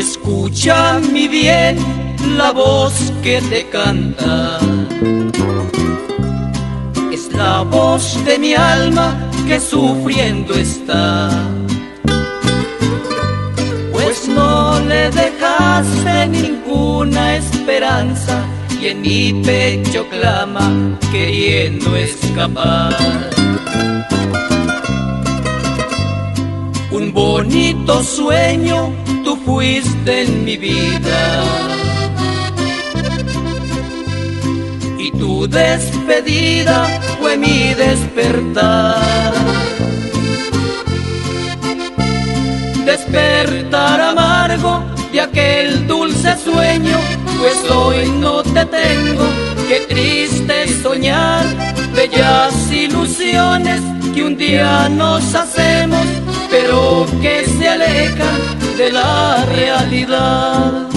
Escucha mi bien la voz que te canta. Es la voz de mi alma que sufriendo está. Pues no le dejaste ninguna esperanza y en mi pecho clama queriendo escapar. Un bonito sueño fuiste en mi vida. Y tu despedida fue mi despertar. Despertar amargo de aquel dulce sueño, pues hoy no te tengo. Qué triste soñar, bellas ilusiones que un día nos hacemos, pero que se alejan de la realidad.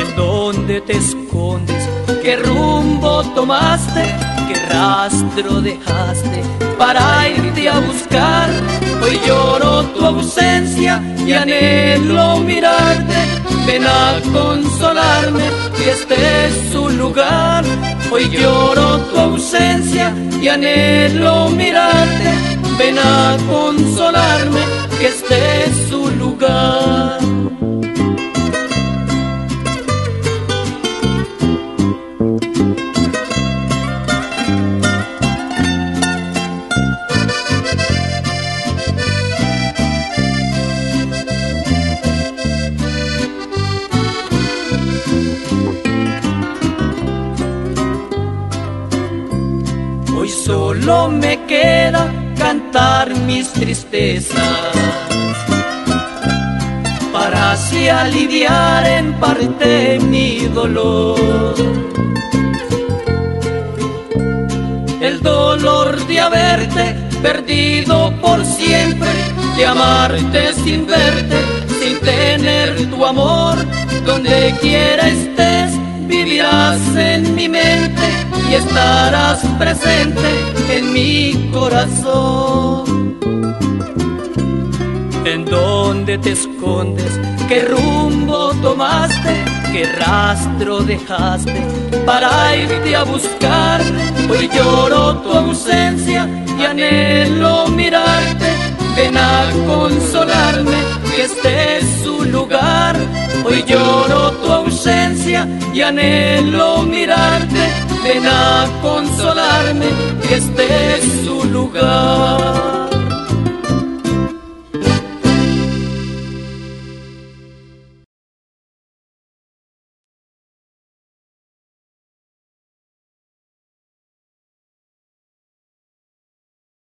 ¿En dónde te escondes? ¿Qué rumbo tomaste? ¿Qué rastro dejaste para irte a buscar? Hoy lloro tu ausencia y anhelo mirarte. Ven a consolarme y este es su lugar. Hoy lloro tu ausencia y anhelo mirarte. Ven a consolarme que este es su lugar. Hoy solo me queda cantar mis tristezas para así aliviar en parte mi dolor. El dolor de haberte perdido por siempre, de amarte sin verte, sin tener tu amor, donde quiera estés, vivirás en mi mente y estarás presente en mi corazón. ¿En dónde te escondes? ¿Qué rumbo tomaste? ¿Qué rastro dejaste para irte a buscar? Hoy lloro tu ausencia y anhelo mirarte. Ven a consolarme, que este es su lugar. Hoy lloro tu ausencia y anhelo mirarte. Ven a consolarme, que este es su lugar.